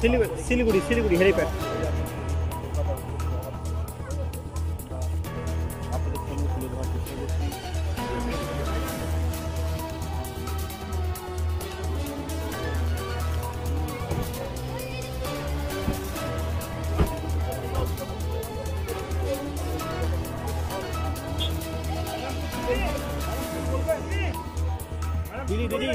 Siliguri Siliguri Siliguri helipad दीदी दीदी